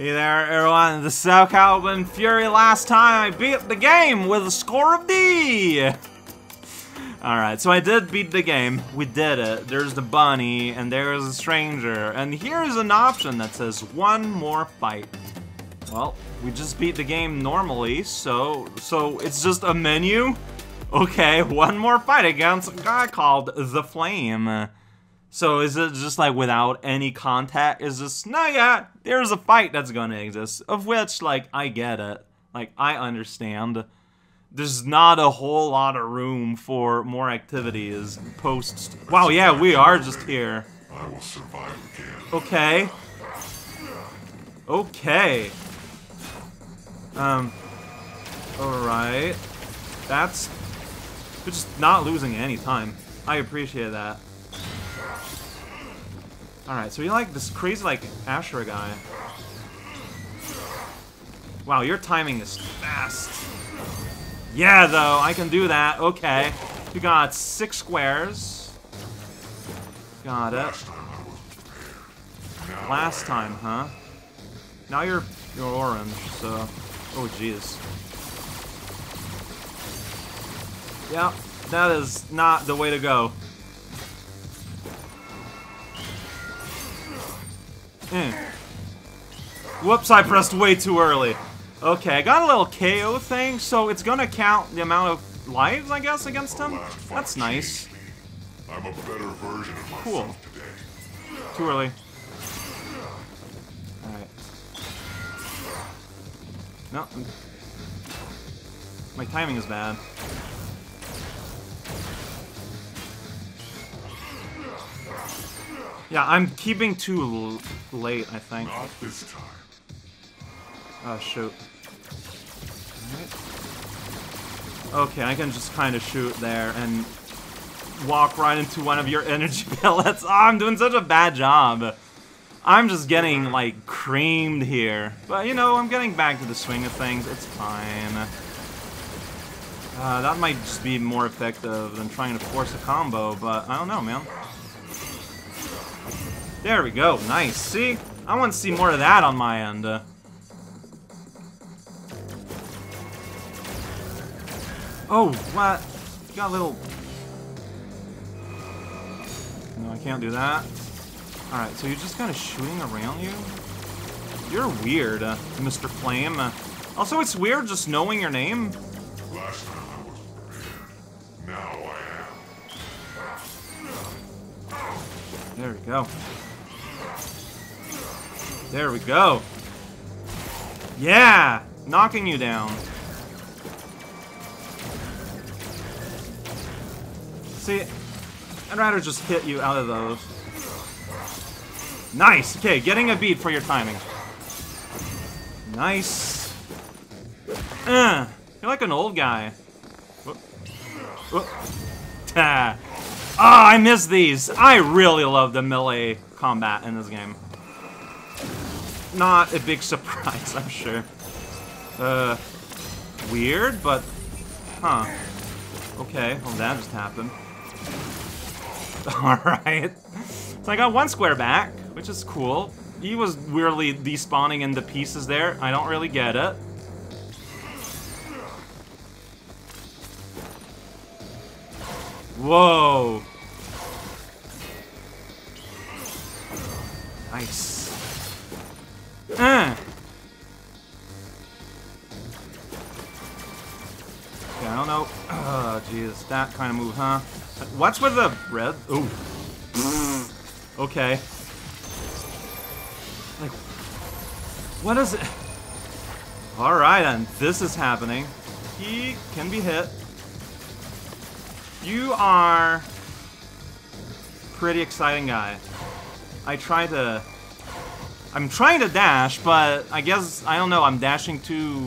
Hey there, everyone. The South Calvin Furi. Last time I beat the game with a score of D. Alright, so I did beat the game. We did it. There's the bunny, and there's a stranger. And here's an option that says one more fight. Well, we just beat the game normally, so so it's just a menu? Okay, one more fight against a guy called The Flame. So is it just like without any contact? Is this, no, yeah, there's a fight that's gonna exist, of which, like, I get it. Like, I understand. There's not a whole lot of room for more activities post. Wow, yeah, we are just here. I will survive again. Okay. Okay. Um. Alright. That's. We're just not losing any time. I appreciate that. Alright, so you like this crazy, like, Ashura guy. Wow, your timing is fast. Yeah, though, I can do that. Okay. You got six squares. Got it. Last time, huh? Now you're you're orange, so oh jeez. Yeah, that is not the way to go. Mm. Whoops, I pressed way too early. Okay, I got a little KO thing, so it's gonna count the amount of lives, I guess, against him? That's nice. I'm a better version of myself Cool. today. Too early. Alright. No. My timing is bad. Yeah, I'm keeping too l late, I think. Not this time. Oh, shoot. Alright. Okay, I can just kind of shoot there and walk right into one of your energy pellets. Oh, I'm doing such a bad job. I'm just getting, like, creamed here. But, you know, I'm getting back to the swing of things. It's fine. Uh, that might just be more effective than trying to force a combo, but I don't know, man. There we go. Nice. See? I want to see more of that on my end. Uh, Oh, what? You got a little... No, I can't do that. Alright, so you're just kind of shooting around you? You're weird, uh, Mr. Flame. Uh, also, it's weird just knowing your name. Last time I was prepared. Now I am. There we go. There we go. Yeah! Knocking you down. See, I'd rather just hit you out of those. Nice! Okay, getting a beat for your timing. Nice. Uh, you're like an old guy. Ah. Ah, I miss these. I really love the melee combat in this game. Not a big surprise, I'm sure. Uh, weird, but, huh. Okay, well that just happened. Alright. So I got one square back, which is cool. He was weirdly despawning into pieces there. I don't really get it. Whoa. Nice. Uh. Okay, I don't know. Oh, jeez. That kind of move, huh? What's with the red? Ooh. okay. Like, what is it? Alright, and This is happening. He can be hit. You are... Pretty exciting guy. I try to... I'm trying to dash, but I guess, I don't know, I'm dashing too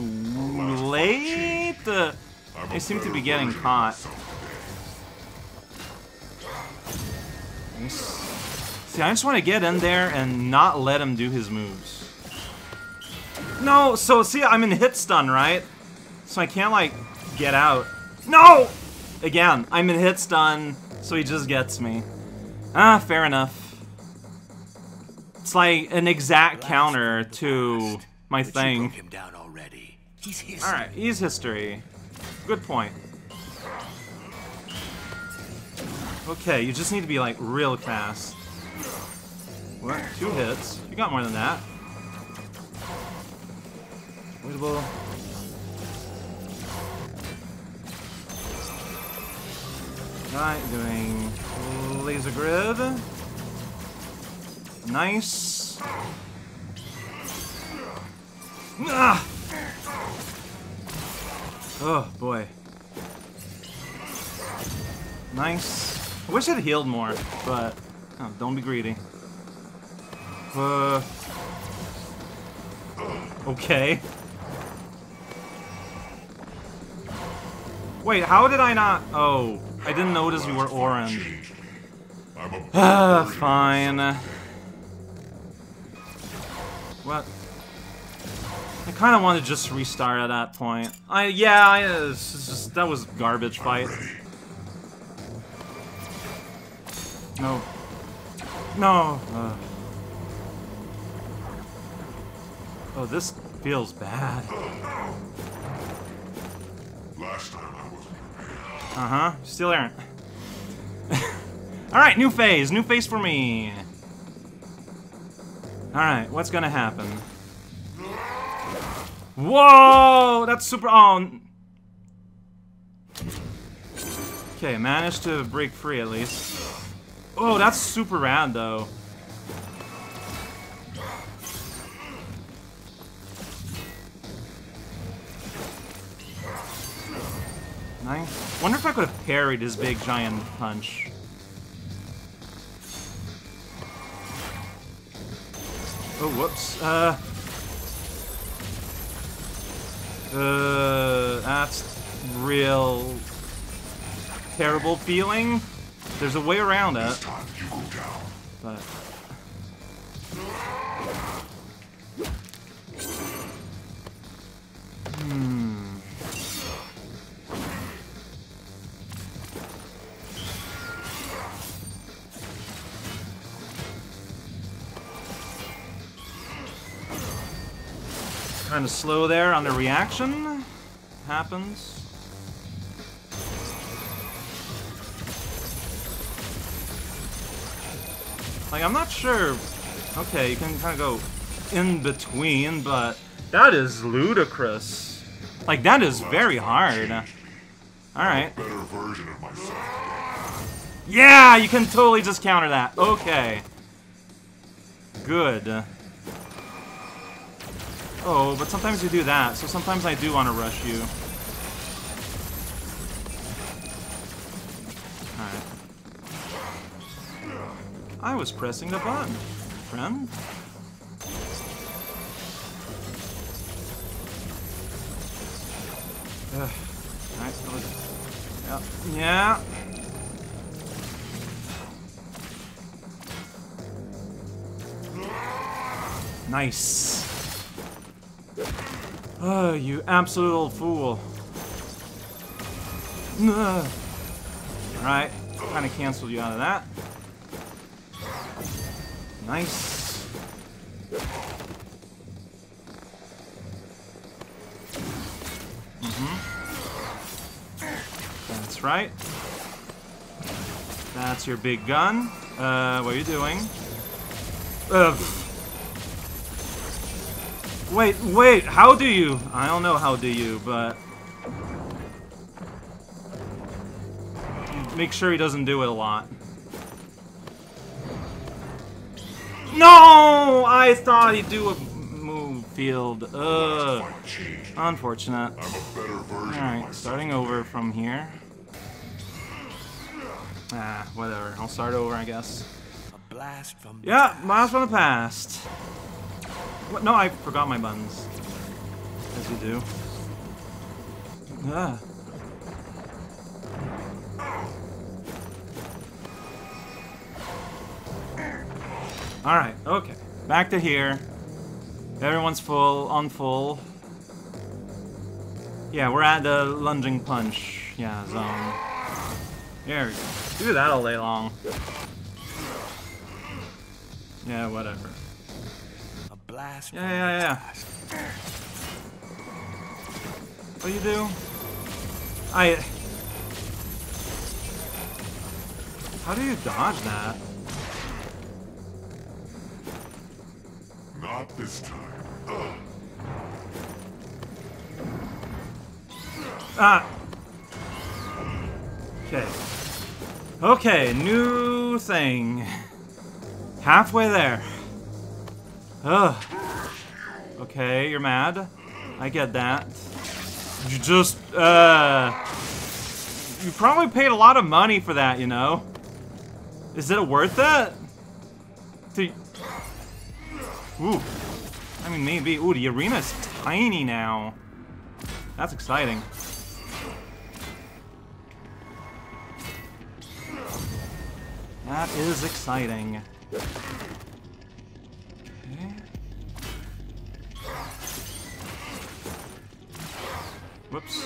late? Uh, a seem to be getting caught. See, I just want to get in there and not let him do his moves. No, so see, I'm in hit stun, right? So I can't, like, get out. No! Again, I'm in hit stun, so he just gets me. Ah, fair enough. It's like an exact counter to my thing. broke him down already. He's his. Alright, he's history. Good point. Okay, you just need to be like real fast. What? Two hits? You got more than that. Waitable. Right, doing laser grid. Nice. Ah! Oh boy. Nice. I wish it healed more, but oh, don't be greedy. Uh. Okay. Wait, how did I not? Oh, I didn't notice you were orange. Change me. I'm a better Ah, fine. What? I kind of want to just restart at that point. I yeah, I, uh, just that was garbage fight. No. No. Ugh. Oh, this feels bad. Last time I prepared. Uh huh. Still aren't. All right, new phase. New phase for me. All right, what's gonna happen? Whoa! That's super. Oh. Okay, managed to break free at least. Oh, that's super rad though. Nice. Wonder if I could have parried his big giant punch. Oh, whoops. Uh. Uh, that's real terrible feeling. There's a way around it, but Kind of slow there on the reaction. Happens. Like, I'm not sure. Okay, you can kind of go in between, but that is ludicrous. Like, that is very hard. Alright. Yeah, you can totally just counter that. Okay. Good. Oh, but sometimes you do that, so sometimes I do want to rush you. Alright. I was pressing the button, friend. Ugh. That was- yeah. Yeah. Nice. Oh, you absolute old fool. Ugh. Alright, kind of canceled you out of that. Nice. Mm-hmm. That's right. That's your big gun. Uh, what are you doing? Ugh. Wait, wait, how do you? I don't know how do you, but... Make sure he doesn't do it a lot. No! I thought he'd do a move field. Ugh. Unfortunate. I'm a better version Alright, starting over from here. Ah, whatever. I'll start over, I guess. A blast from the Yeah, miles from the past. What? No, I forgot my buttons. As you do. Ah. Alright, okay. Back to here. Everyone's full, on full. Yeah, we're at the lunging punch. Yeah, zone. There we go. Do that all day long. Yeah, whatever. Blast Yeah, from yeah, yeah. What do you do? I... How do you dodge that? Not this time. Ugh. Ah! Okay. Okay, new thing. Halfway there. Ugh. Okay, you're mad. I get that. You just, uh... You probably paid a lot of money for that, you know? Is it worth it? To... Ooh. I mean, maybe. Ooh, the arena's tiny now. That's exciting. That is exciting. Whoops.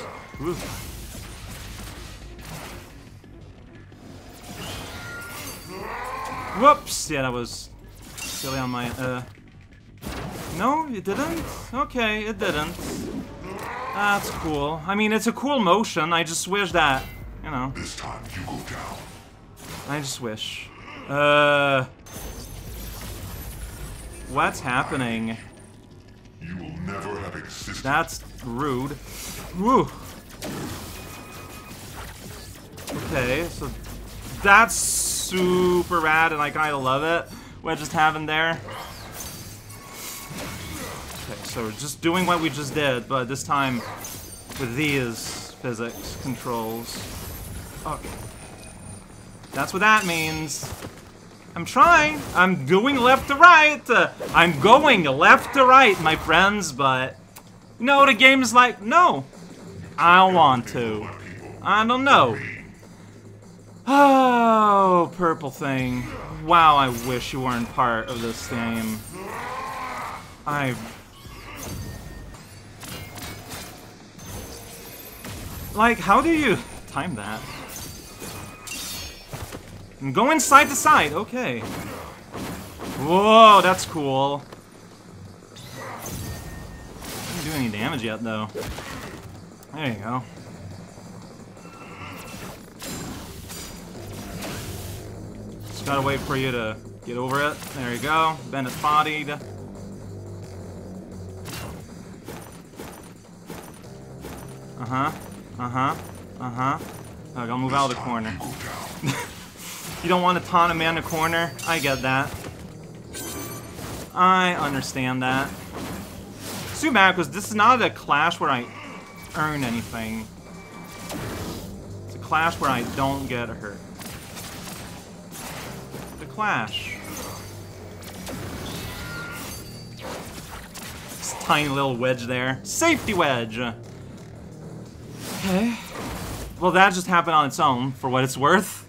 Whoops! Yeah, that was silly on my, uh... No, it didn't? Okay, it didn't. That's cool. I mean, it's a cool motion. I just wish that, you know, This time you go down. I just wish. Uh... What's happening? You will never have existed. That's rude. Woo. Okay, so that's super rad, and I kind of love it. What just happened there? Okay, so we're just doing what we just did, but this time with these physics controls. Okay. That's what that means. I'm trying. I'm doing left to right. Uh, I'm going left to right, my friends, but... Know, the game's like, no. I don't want to. I don't know. Oh, purple thing. Wow, I wish you weren't part of this game. I... Like, how do you time that? And going side to side, okay. Whoa, that's cool. Do any damage yet, though. There you go. Just gotta wait for you to get over it. There you go. Bend it bodied. Uh-huh. Uh-huh. Uh-huh. I gotta move out of the corner. You don't want to taunt a man in the corner. I get that. I understand that. It's too bad because this is not a clash where I earn anything. It's a clash where I don't get hurt. The clash. This tiny little wedge there. Safety wedge! Okay. Well, that just happened on its own, for what it's worth.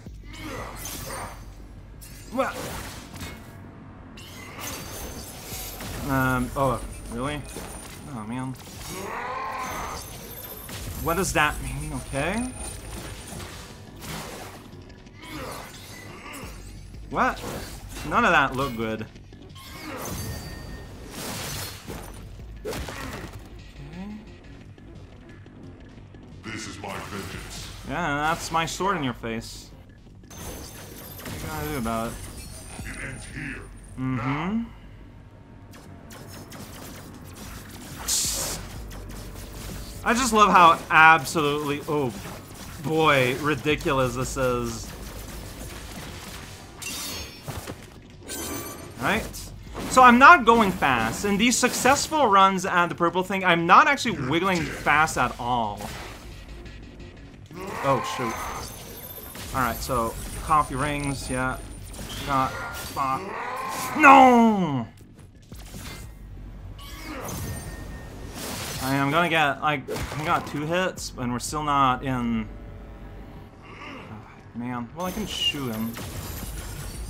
Well. Um, oh, really? Oh, man. What does that mean, okay? What? None of that looked good. This is my vengeance. Yeah, that's my sword in your face. What you gonna do about it? It ends here. Mm-hmm. I just love how absolutely, oh boy, ridiculous this is. Right? So I'm not going fast. In these successful runs at the purple thing, I'm not actually wiggling fast at all. Oh, shoot. Alright, so coffee rings, yeah. Shot, spot. No! I am gonna get, like, I got two hits, and we're still not in... Oh, man, well, I can shoot him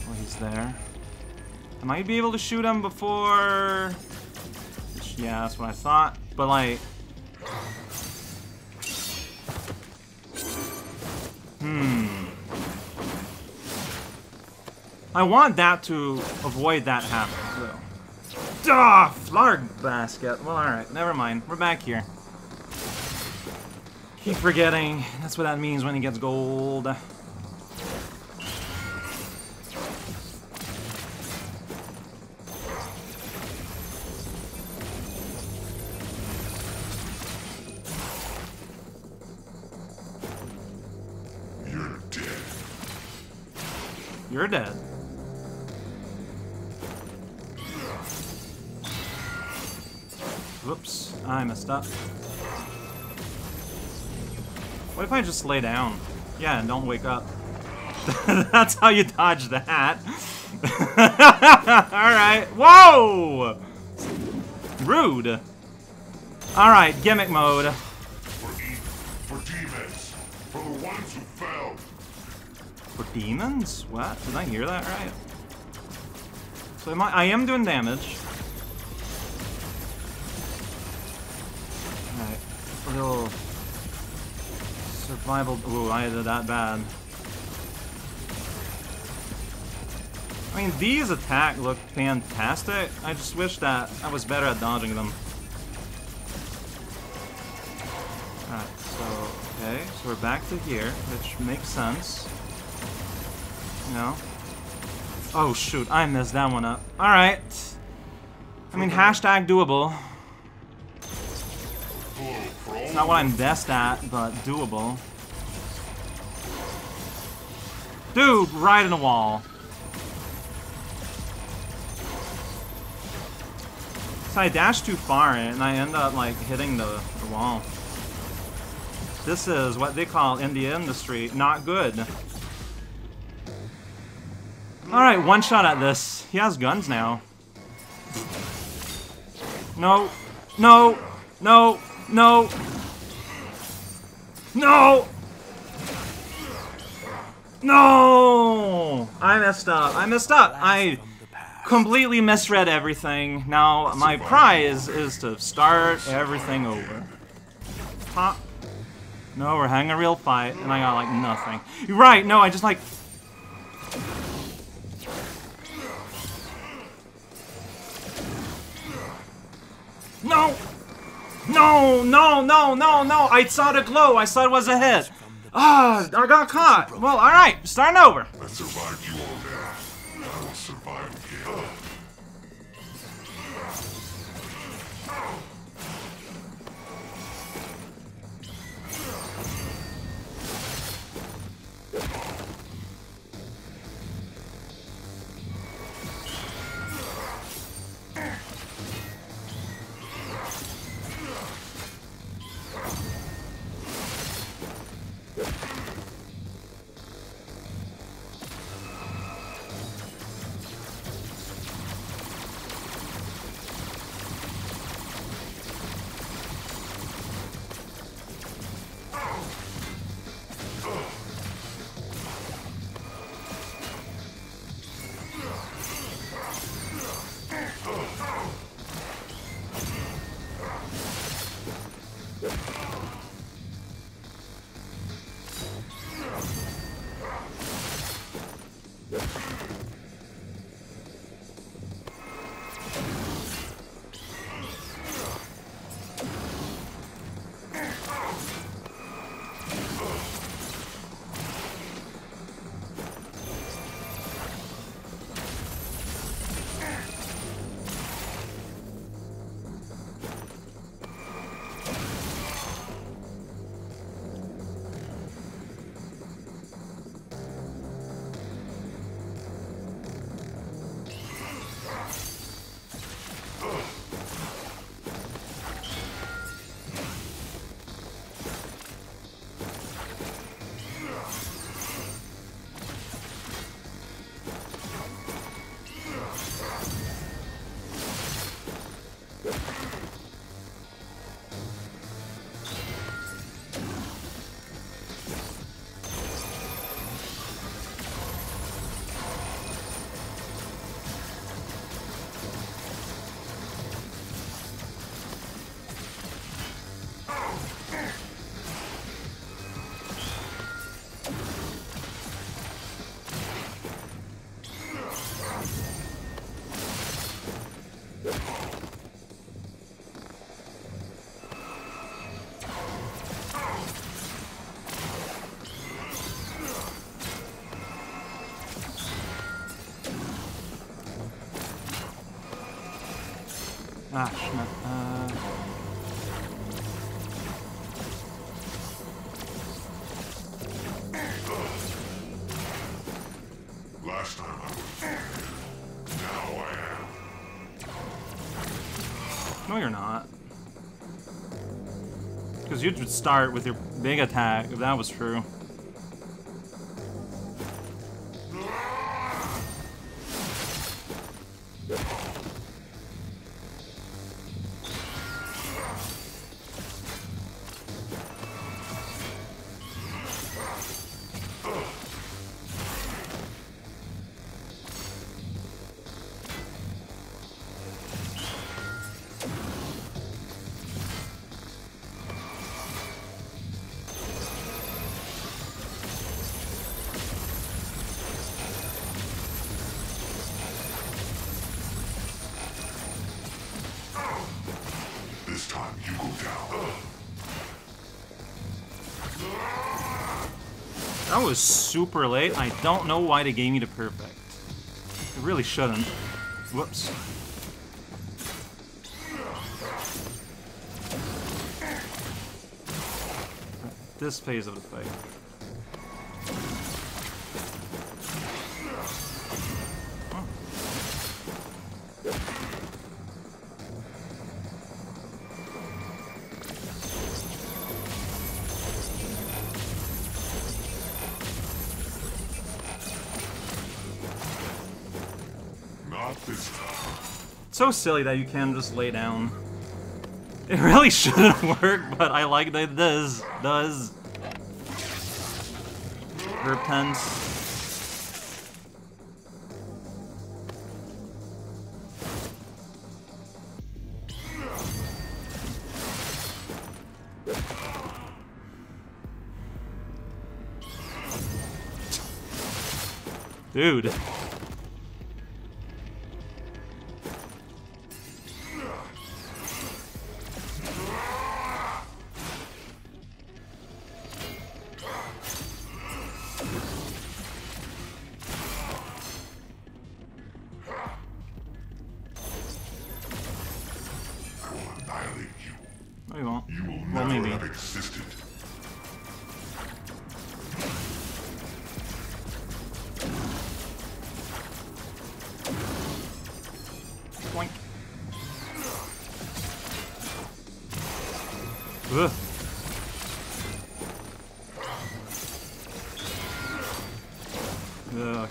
while he's there. I might be able to shoot him before... Yeah, that's what I thought, but, like... Hmm... I want that to avoid that happening, Duh! Flarg basket. Well, alright, never mind. We're back here. Keep forgetting. That's what that means when he gets gold. You're dead. You're dead. Whoops, I messed up. What if I just lay down? Yeah, and don't wake up. That's how you dodge that. Alright, whoa! Rude. Alright, gimmick mode. For evil. For demons. For the ones who fell. For demons? What? Did I hear that right? So am I, I am doing damage. Little survival. Ooh, did that bad. I mean, these attack look fantastic. I just wish that I was better at dodging them. Alright, so, okay, so we're back to here, which makes sense. No. Oh shoot, I messed that one up. Alright. I mean, hashtag doable. It's not what I'm best at, but doable. Dude, right in the wall. So I dash too far and I end up like hitting the, the wall. This is what they call in the industry not good. Alright, one shot at this. He has guns now. No. No. No. No. No! No! I messed up. I messed up. I completely misread everything. Now, my prize is to start everything over. Pop. No, we're having a real fight, and I got, like, nothing. You're right, no, I just, like... No! No, no, no, no, no! I saw the glow. I saw it was a hit. Ah, I got caught. Well, all right, starting over. Ah, am. no, you're not. Because you would start with your big attack, if that was true. That was super late. I don't know why they gave me the perfect. They really shouldn't. Whoops. This phase of the fight. Silly that you can just lay down. It really shouldn't work, but I like that this does. Does. Repent. Dude.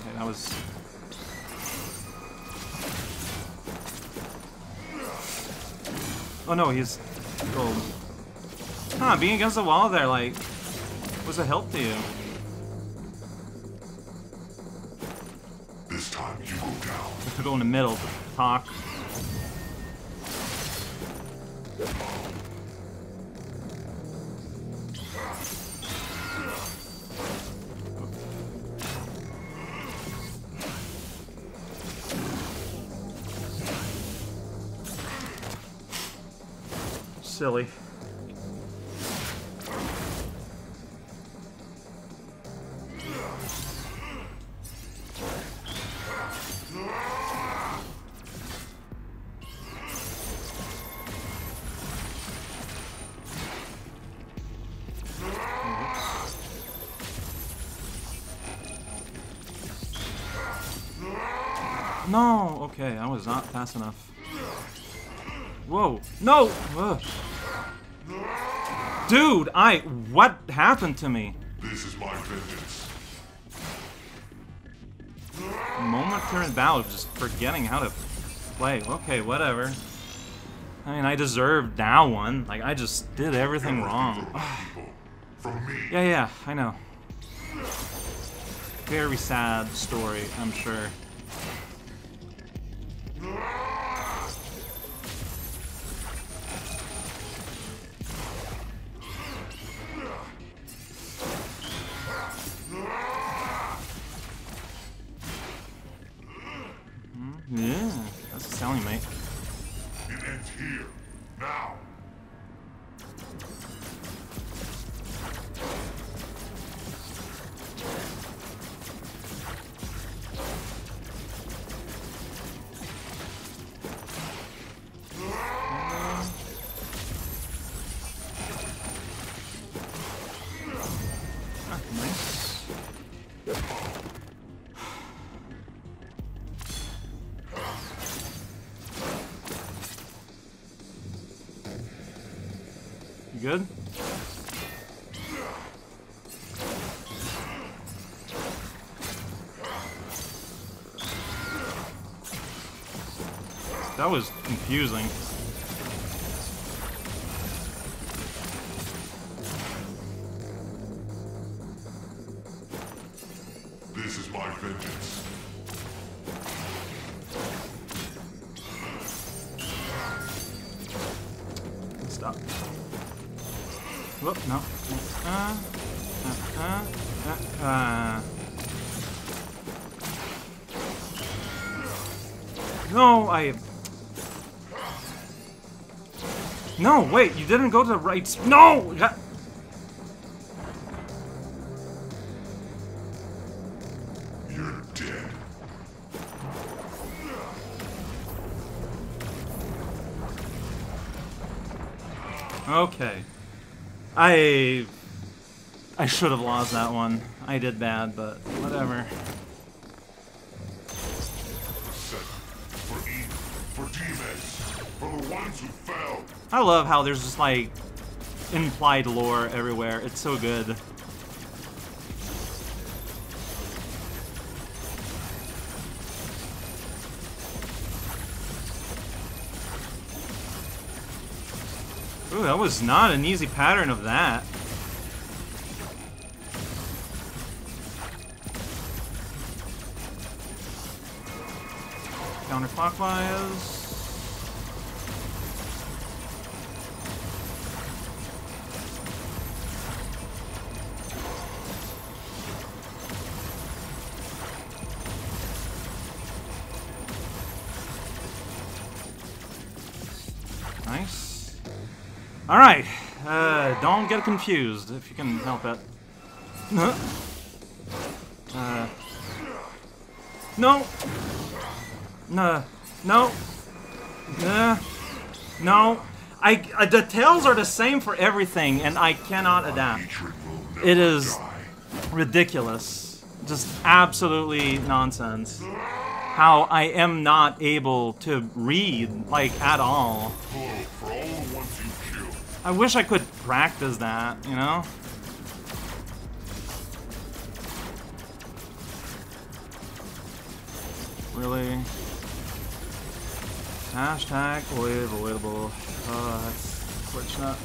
Okay, that was. Oh no, he's gold. Huh, being against the wall there, like, was a help to you. This time you go down. to go in the middle talk. No, okay, I was not fast enough. Whoa, no! Ugh. Dude, I, what happened to me? This is my vengeance. Momentary bout of just forgetting how to play. Okay, whatever. I mean, I deserved that one. Like, I just did everything wrong. From people. From me. Yeah, yeah, I know. Very sad story, I'm sure. You good? That was confusing. This is my vengeance. Stop. Whoop, no. Uh, uh, uh, uh. No, I... No, wait, you didn't go to the right... No! You're dead. Okay. I... I should have lost that one. I did bad, but whatever. I love how there's just like implied lore everywhere. It's so good. Ooh, that was not an easy pattern of that. Counterclockwise. Alright. Uh, don't get confused if you can help it. Uh, no. No. No. Nah. No. I, uh, the tails are the same for everything, and I cannot adapt. Hatred will never It is ridiculous. Just absolutely nonsense. How I am not able to read, like, at all. I wish I could practice that, you know? Really? Hashtag avoid avoidable. Oh, that's unfortunate.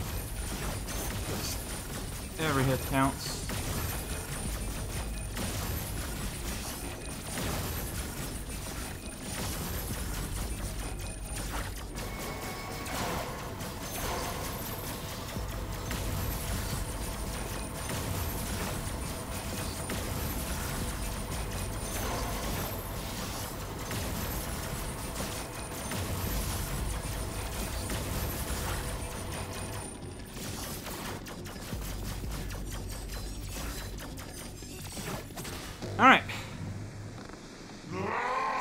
Every hit counts. Alright.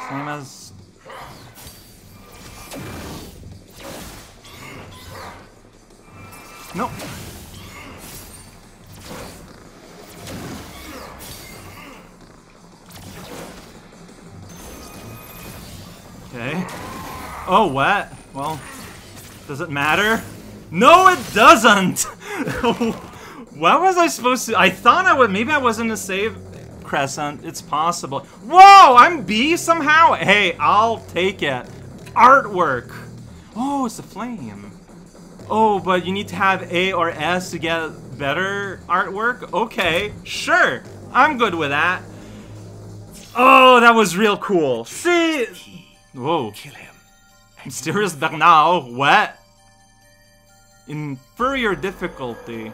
Same as. Nope. Okay. Oh, what? Well, does it matter? No, it doesn't! what was I supposed to- I thought I would- maybe I wasn't a save crescent. It's possible. Whoa, I'm B somehow? Hey, I'll take it. Artwork. Oh, it's a flame. Oh, but you need to have A or S to get better artwork? Okay, sure. I'm good with that. Oh, that was real cool. See? Whoa. Kill him. Mysterious Bernard, what? Inferior difficulty.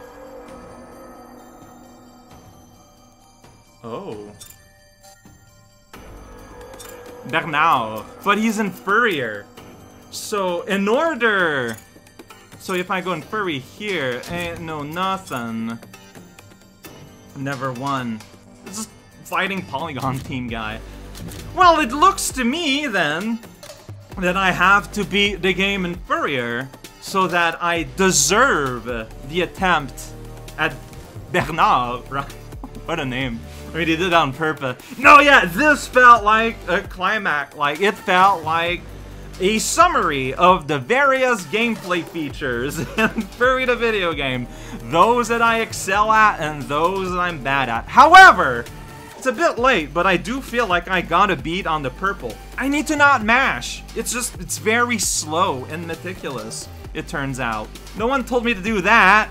Oh. Bernard, but he's inferior. So, in order... So if I go in Furier, ain't no nothing. Never won. This is fighting Polygon team guy. Well, it looks to me, then, that I have to beat the game in Furier so that I deserve the attempt at Bernard. Right? What a name. I mean, he did it on purpose. No, yeah, this felt like a climax. Like, it felt like a summary of the various gameplay features in Furi the video game. Those that I excel at and those that I'm bad at. However, it's a bit late, but I do feel like I got a beat on the purple. I need to not mash. It's just, it's very slow and meticulous, it turns out. No one told me to do that.